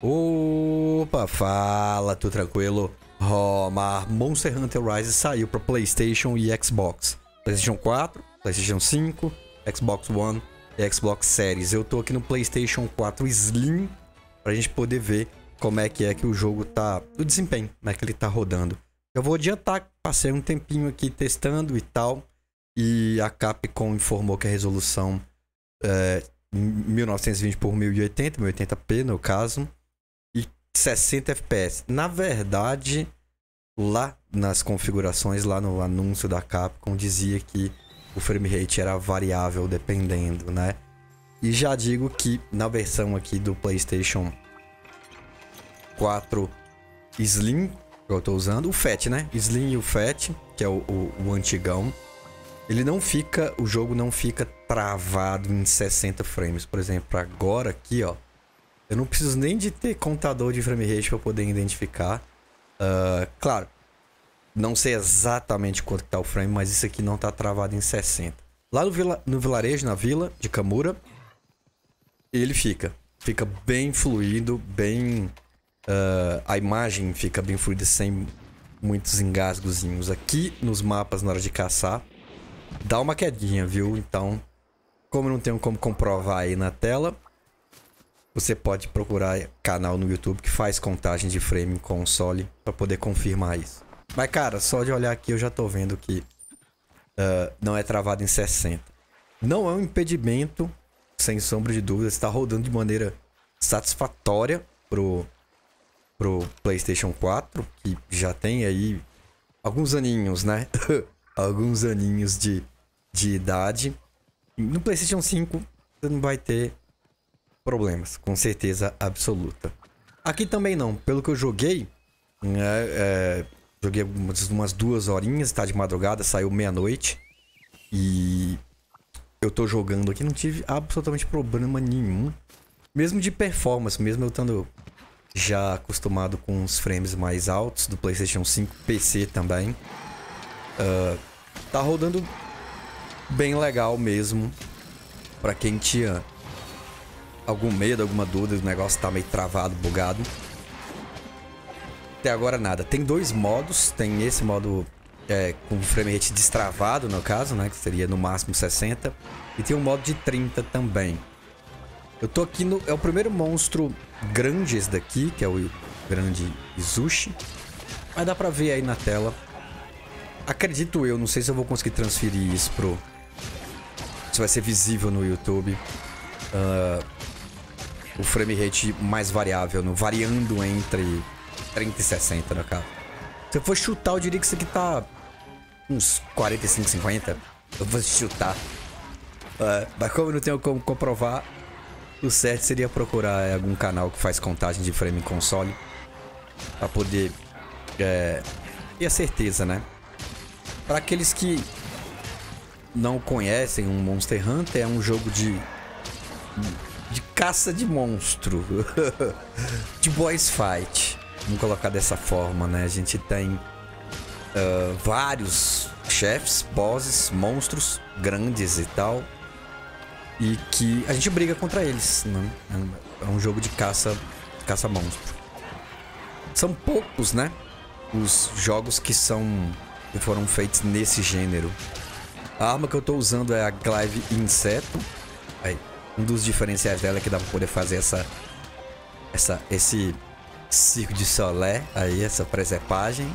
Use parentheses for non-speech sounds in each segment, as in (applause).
Opa, fala, tudo tranquilo? Oh, mas Monster Hunter Rise saiu para PlayStation e Xbox. PlayStation 4, PlayStation 5, Xbox One e Xbox Series. Eu tô aqui no PlayStation 4 Slim pra gente poder ver como é que é que o jogo tá, o desempenho, como é que ele tá rodando. Eu vou adiantar, passei um tempinho aqui testando e tal, e a Capcom informou que a resolução é 1920 por 1080, 1080p no caso, 60 FPS. Na verdade, lá nas configurações, lá no anúncio da Capcom, dizia que o frame rate era variável dependendo, né? E já digo que na versão aqui do PlayStation 4 Slim, que eu tô usando, o Fat, né? Slim e o Fat, que é o, o, o antigão, ele não fica, o jogo não fica travado em 60 frames. Por exemplo, agora aqui, ó, eu não preciso nem de ter contador de frame rate para poder identificar. Uh, claro, não sei exatamente quanto está o frame, mas isso aqui não está travado em 60. Lá no, vila, no vilarejo, na vila de Kamura, ele fica. Fica bem fluido, bem... Uh, a imagem fica bem fluida, sem muitos engasgozinhos. Aqui nos mapas, na hora de caçar, dá uma quedinha, viu? Então, como não tenho como comprovar aí na tela, você pode procurar canal no YouTube que faz contagem de frame em console para poder confirmar isso. Mas, cara, só de olhar aqui eu já tô vendo que uh, não é travado em 60. Não é um impedimento, sem sombra de dúvida. Está rodando de maneira satisfatória pro, pro PlayStation 4, que já tem aí alguns aninhos, né? (laughs) alguns aninhos de, de idade. No PlayStation 5 você não vai ter problemas, com certeza absoluta. Aqui também não, pelo que eu joguei, né, é, joguei umas, duas horinhas, tá de madrugada, saiu meia-noite. E eu tô jogando aqui, não tive absolutamente problema nenhum. Mesmo de performance, mesmo eu estando já acostumado com os frames mais altos do PlayStation 5, PC também. Uh, tá rodando bem legal mesmo para quem tinha algum medo, alguma dúvida, o negócio tá meio travado, bugado. Até agora nada. Tem dois modos, tem esse modo é, com frame rate destravado, no caso, né, que seria no máximo 60, e tem um modo de 30 também. Eu tô aqui no... é o primeiro monstro grande esse daqui, que é o grande Izushi. Mas dá pra ver aí na tela. Acredito eu, não sei se eu vou conseguir transferir isso pro... Se vai ser visível no YouTube. Uh, o frame rate mais variável, no, variando entre 30 e 60, no caso. Se eu for chutar, eu diria que isso aqui tá uns 45, 50. Eu vou chutar. Uh, mas como eu não tenho como comprovar, o certo seria procurar algum canal que faz contagem de frame em console. Pra poder é, ter a certeza, né? Para aqueles que não conhecem, um Monster Hunter é um jogo de de caça de monstro. (laughs) de boys fight. Vamos colocar dessa forma, né? A gente tem uh, vários chefes, bosses, monstros grandes e tal. E que a gente briga contra eles, né? É um jogo de caça, caça monstro. São poucos, né? Os jogos que são que foram feitos nesse gênero. A arma que eu tô usando é a Clive Inseto. Aí, um dos diferenciais dela é que dá pra poder fazer essa. essa esse circo de solé aí, essa presepagem.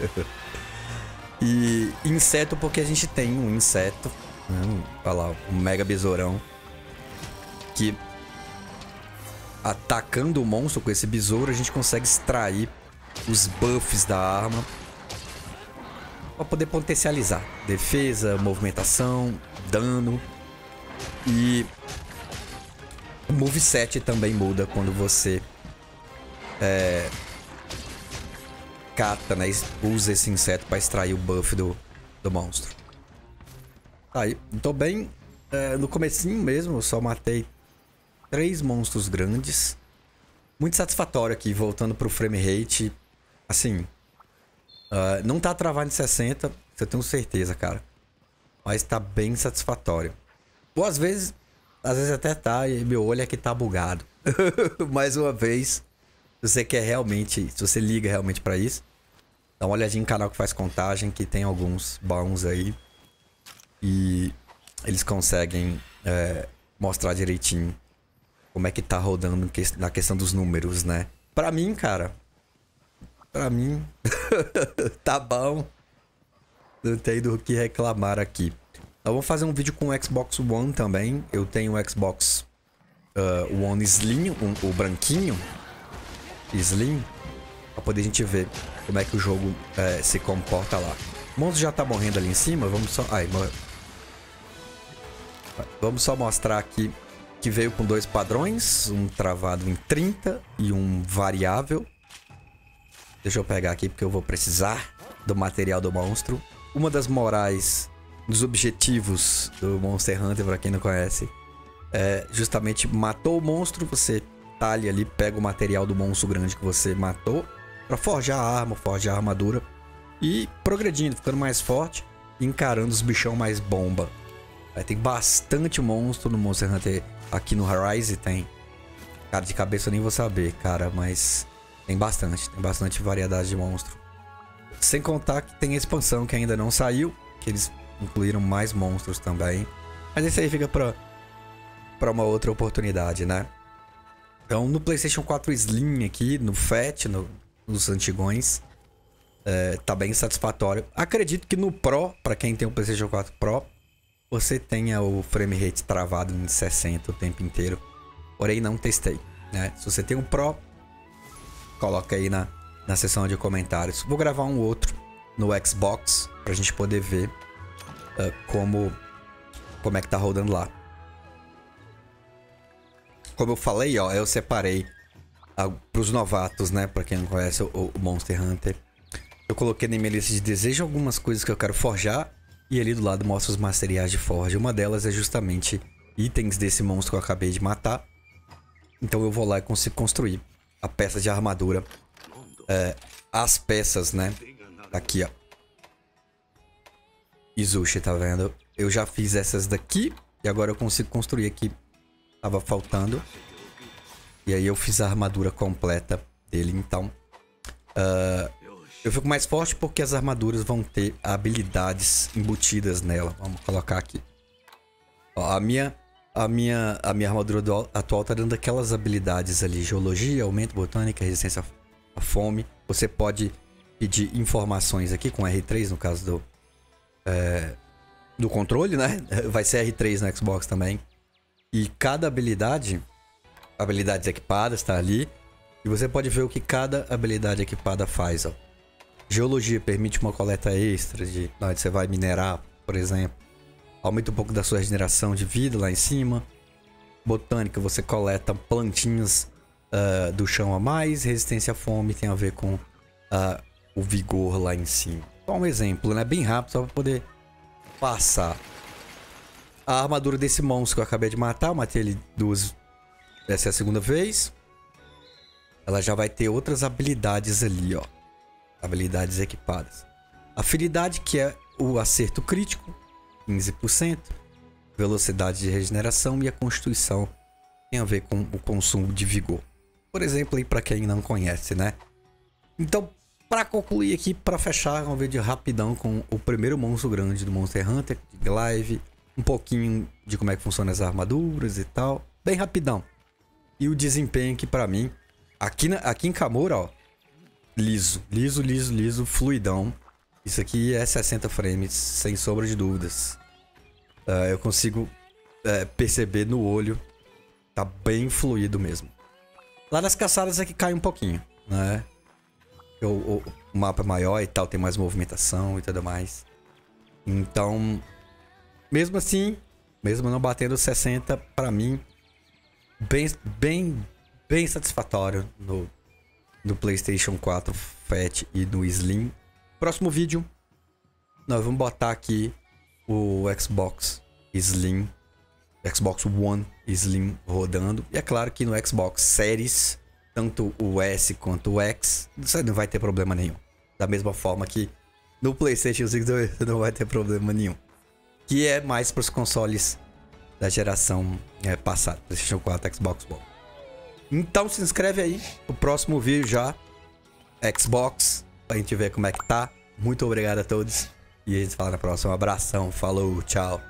(laughs) e inseto porque a gente tem um inseto, né, olha lá, um mega besourão. Que atacando o monstro com esse besouro, a gente consegue extrair os buffs da arma para poder potencializar defesa, movimentação, dano. E o moveset também muda quando você é, cata, né? Usa esse inseto para extrair o buff do, do monstro. Tá aí, tô bem é, no comecinho mesmo, eu só matei três monstros grandes. Muito satisfatório aqui, voltando pro frame rate. Assim, uh, não tá travado em 60, isso eu tenho certeza, cara. Mas tá bem satisfatório. Ou às vezes às vezes até tá, e meu olho é que tá bugado. (laughs) Mais uma vez, Se você quer realmente, se você liga realmente para isso, dá uma olhadinha em canal que faz contagem, que tem alguns bons aí. E eles conseguem é, mostrar direitinho como é que tá rodando na questão dos números, né? Pra mim, cara. Pra mim. (laughs) tá bom. Não tem do que reclamar aqui. Eu vou fazer um vídeo com o Xbox One também. Eu tenho o Xbox uh, One Slim, um, o branquinho. Slim. Pra poder a gente ver como é que o jogo uh, se comporta lá. O monstro já tá morrendo ali em cima. Vamos só... Ai. Vamos só mostrar aqui que veio com dois padrões, um travado em 30 e um variável. Deixa eu pegar aqui porque eu vou precisar do material do monstro. Uma das morais, dos objetivos do Monster Hunter, para quem não conhece, é justamente matou o monstro, você talha ali, pega o material do monstro grande que você matou para forjar a arma, forjar a armadura e progredindo, ficando mais forte, encarando os bichão mais bomba. Aí tem bastante monstro no Monster Hunter. Aqui no Horizon tem. Cara, de cabeça eu nem vou saber, cara, mas tem bastante. Tem bastante variedade de monstro. Sem contar que tem a expansão que ainda não saiu, que eles incluíram mais monstros também. Mas esse aí fica pra, pra uma outra oportunidade, né? Então, no PlayStation 4 Slim aqui, no Fat, no, nos antigões, é, tá bem satisfatório. Acredito que no Pro, para quem tem o PlayStation 4 Pro, você tenha o frame rate travado em 60 o tempo inteiro. Porém, não testei. Né? Se você tem um Pro, coloca aí na, na seção de comentários. Vou gravar um outro no Xbox pra gente poder ver uh, como, como é que tá rodando lá. Como eu falei, ó, eu separei uh, pros novatos, né? Pra quem não conhece o, o Monster Hunter. Eu coloquei na minha lista de desejo algumas coisas que eu quero forjar e ali do lado mostra os materiais de forja. Uma delas é justamente itens desse monstro que eu acabei de matar. Então eu vou lá e consigo construir a peça de armadura. É, as peças, né? Aqui, ó. Izushi, tá vendo? Eu já fiz essas daqui. E agora eu consigo construir aqui. Tava faltando. E aí eu fiz a armadura completa dele, então. Uh, eu fico mais forte porque as armaduras vão ter habilidades embutidas nela. Vamos colocar aqui. Ó, a minha a minha a minha armadura atual tá dando aquelas habilidades ali, geologia, aumento botânica, resistência à fome. Você pode pedir informações aqui com R3 no caso do é, do controle, né? (laughs) Vai ser R3 no Xbox também. E cada habilidade, habilidades equipadas, tá ali. E você pode ver o que cada habilidade equipada faz, ó. Geologia permite uma coleta extra de onde você vai minerar, por exemplo. Aumenta um pouco da sua regeneração de vida lá em cima. Botânica, você coleta plantinhas uh, do chão a mais. Resistência à fome tem a ver com uh, o vigor lá em cima. Só um exemplo, né? Bem rápido, só para poder passar. A armadura desse monstro que eu acabei de matar, eu matei ele duas. Essa é a segunda vez. Ela já vai ter outras habilidades ali, ó habilidades equipadas. Afinidade, que é o acerto crítico, 15%, velocidade de regeneração e a constituição tem a ver com o consumo de vigor. Por exemplo, aí para quem não conhece, né? Então, para concluir aqui, para fechar, ver de rapidão com o primeiro monstro grande do Monster Hunter, de Glaive, um pouquinho de como é que funcionam as armaduras e tal, bem rapidão. E o desempenho que para mim, aqui, na, aqui em Kamura, ó, liso, liso, liso, liso, fluidão. Isso aqui é 60 frames, sem sombra de dúvidas. Uh, eu consigo uh, perceber no olho, tá bem fluido mesmo. Lá nas caçadas é que cai um pouquinho, né? O, o, mapa é maior e tal, tem mais movimentação e tudo mais. Então, mesmo assim, mesmo não batendo 60, para mim, bem, bem, bem satisfatório no, no PlayStation 4 Fat e no Slim. Próximo vídeo, nós vamos botar aqui o Xbox Slim, Xbox One Slim rodando. E é claro que no Xbox Series, tanto o S quanto o X, não vai ter problema nenhum. Da mesma forma que no PlayStation 5 (laughs) não vai ter problema nenhum. Que é mais para os consoles da geração é, passada, PlayStation 4 Xbox One. Então se inscreve aí. O próximo vídeo já. Xbox. Pra gente ver como é que tá. Muito obrigado a todos. E a gente fala na próxima. Um abração. Falou. Tchau.